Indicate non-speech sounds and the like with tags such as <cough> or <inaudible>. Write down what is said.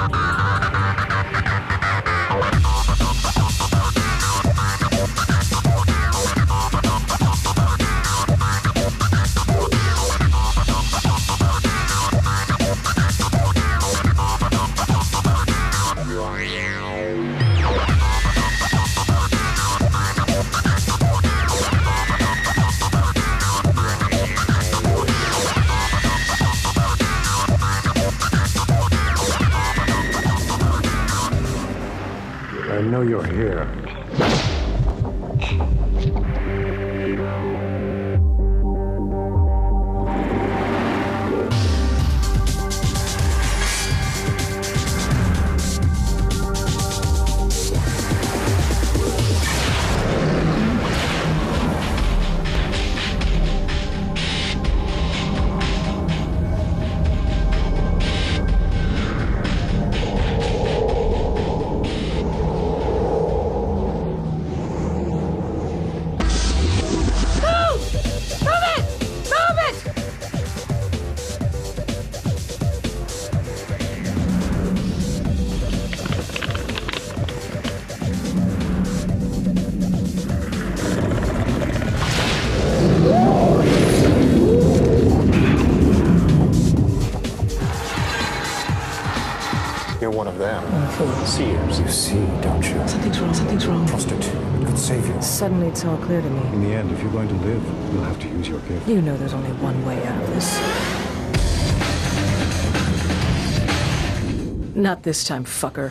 Ah! <laughs> I know you're here. You're one of them. Oh, Seers. You see, don't you? Something's wrong, something's wrong. Trust it. It could save you. Suddenly it's all clear to me. In the end, if you're going to live, you'll have to use your gift. You know there's only one way out of this. Not this time, fucker.